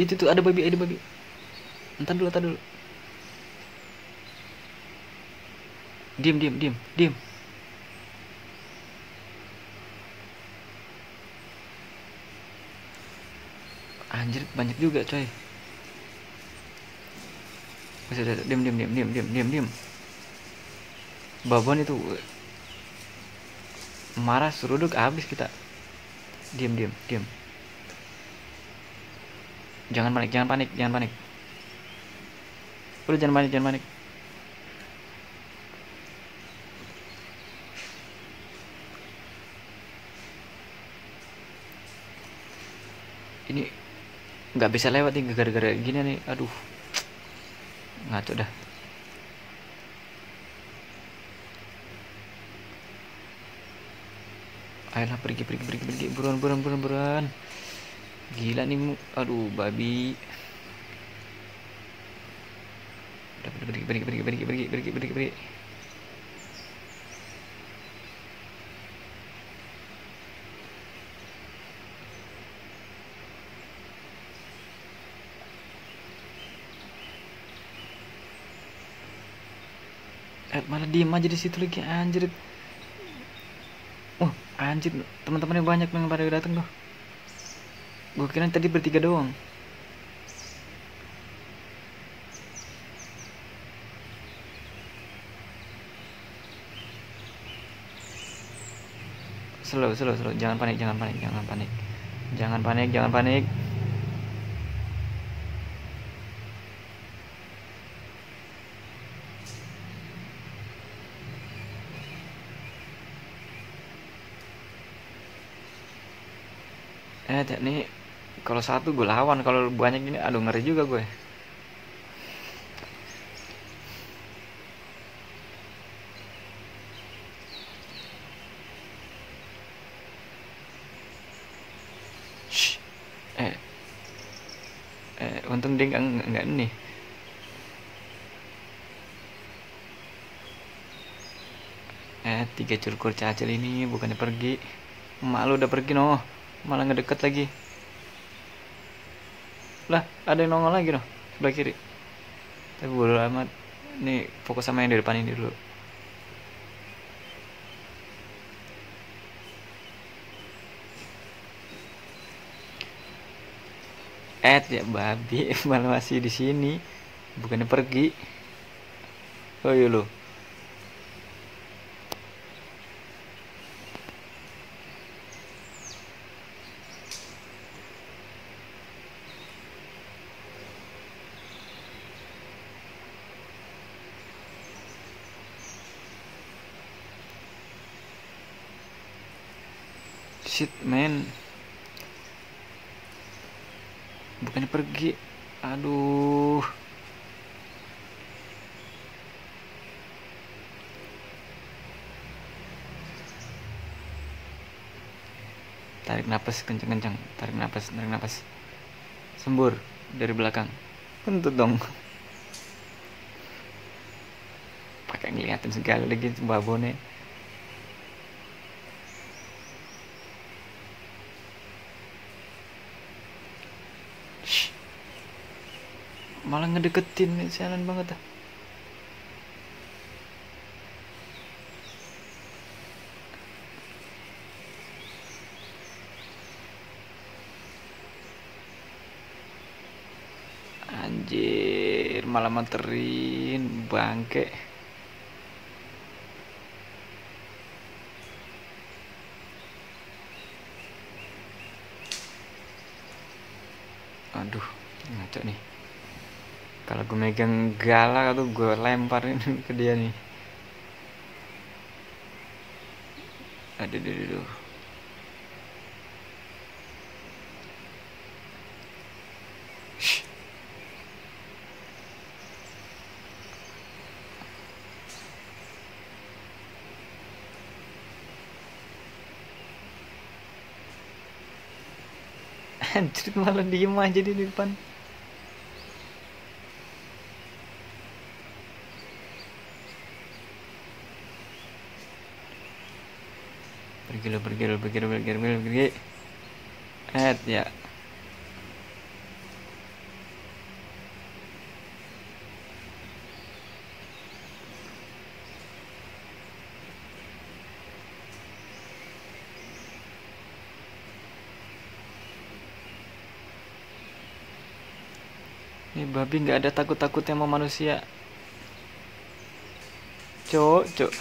itu tuh ada babi ada babi. Entar dulu entar dulu. Diem diem diem diem. Anjir banyak juga coy. Bisa diem diem diem diem diem diem diem. Babon itu eh, marah seruduk habis kita. Diem diem diem. Jangan panik, jangan panik, jangan panik. Udah jangan panik, jangan panik. Ini nggak bisa lewat nih gara-gara gini nih. Aduh. Ngaco dah. Ayolah pergi pergi pergi pergi buruan buruan buruan buruan. Gila nih, aduh babi. Udah pergi pergi pergi pergi pergi pergi pergi pergi. Eh, malah diem aja di situ lagi anjir. Oh, anjir, teman-temannya banyak yang pada datang tuh. Gue kira tadi bertiga doang. Slow, slow, slow. Jangan panik, jangan panik, jangan panik. Jangan panik, jangan panik. Eh, nih kalau satu gue lawan, kalau banyak ini aduh ngeri juga gue. Eh. Eh, untung dia nggak nggak ini. Eh, tiga curkur cacil ini bukannya pergi. Malu udah pergi noh malah ngedeket lagi lah ada yang nongol lagi noh sebelah kiri. Tapi bodo amat. Nih fokus sama yang di depan ini dulu. Eh ya babi. Malah masih di sini. Bukannya pergi. Oh iya lo shit man bukannya pergi? Aduh. Tarik nafas kenceng-kenceng. Tarik nafas tarik nafas sembur dari belakang. Kentut dong. Pakai ngeliatin segala lagi babonnya malah ngedeketin sialan banget dah. Anjir malah materin bangke. Aduh ngaco nih kalau gue megang galak atau gue lemparin ke dia nih aduh aduh aduh. Anjir malah diem aja di depan pergi lo pergi lo pergi lo pergi lo pergi, eh ya Ini babi nggak ada takut-takutnya sama manusia. Cok, cok.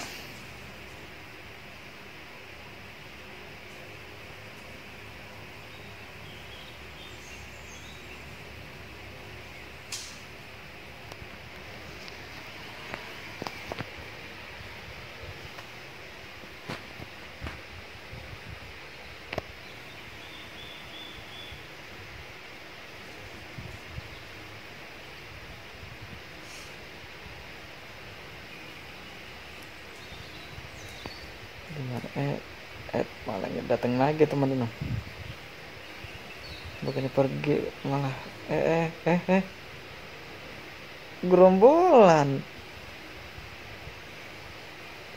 dengar eh eh malah datang lagi teman-teman bukannya pergi malah eh eh eh eh. Gerombolan.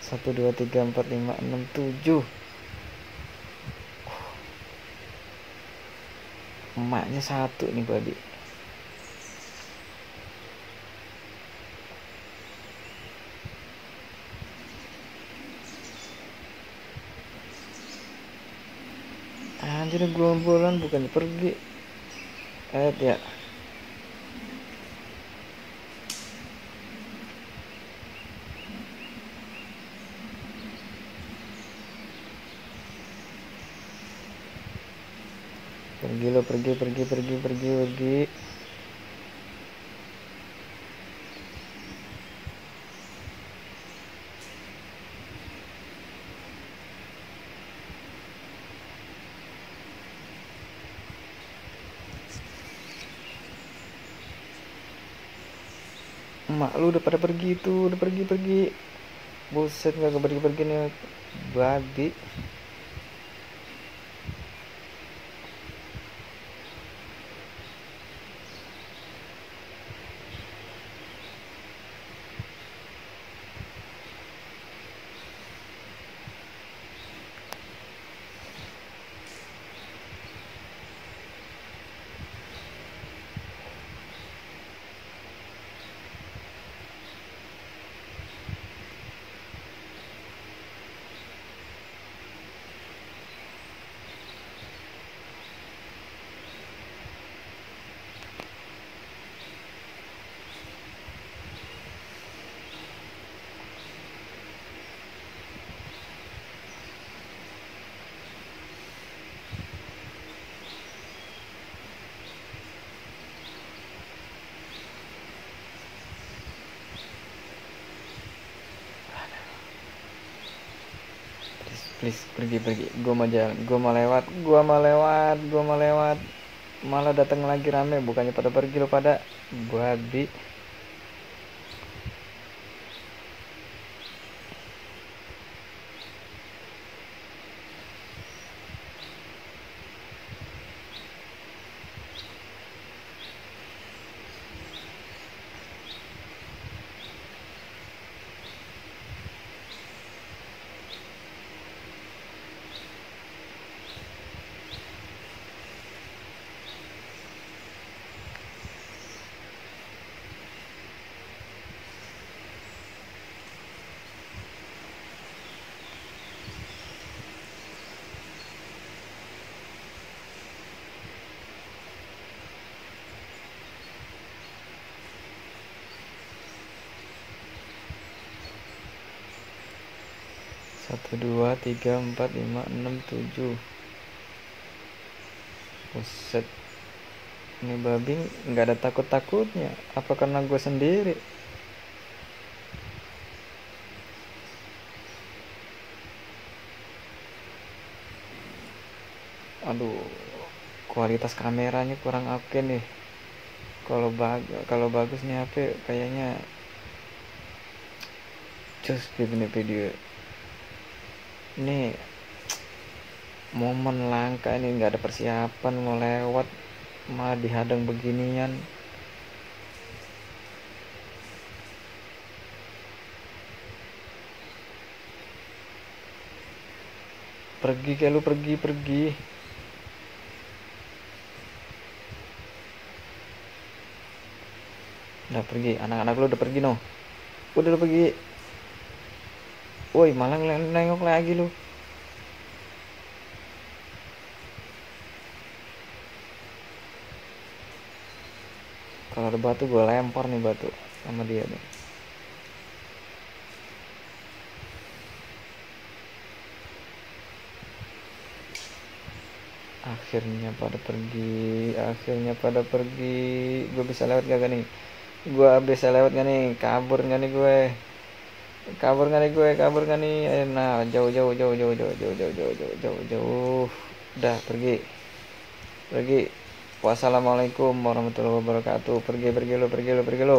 Satu dua tiga empat lima enam tujuh. Emaknya satu nih babi anjir gerombolan bukan pergi. Eh ya. Pergi lo pergi pergi pergi pergi pergi emak lu udah pada pergi tuh udah pergi pergi buset nggak pergi pergi nih babi please pergi pergi. Gua mau jalan. Gua mau lewat. Gua mau lewat. Gua mau lewat. Malah datang lagi rame. Bukannya pada pergi lo pada. Babi satu dua tiga empat lima enam tujuh. Buset. Ini babi nggak ada takut takutnya apa karena gue sendiri? Aduh kualitas kameranya kurang oke nih. Kalau bag kalau bagus nih HP kayaknya. Cus gitu video ini momen langka ini nggak ada persiapan mau lewat malah dihadang beginian. Pergi kayak lu pergi pergi. Udah pergi anak-anak lu udah pergi no udah udah pergi woi malah nengok lagi lu. Kalau ada batu gue lempar nih batu sama dia nih. Akhirnya pada pergi akhirnya pada pergi. Gue bisa lewat gak, nih? Gue bisa lewat gak nih? Kabur gak nih gue kabur gak nih gue kabur gak nih nah jauh jauh jauh jauh jauh jauh jauh jauh jauh jauh jauh udah pergi pergi wassalamualaikum warahmatullahi wabarakatuh pergi pergi lo pergi lo pergi lo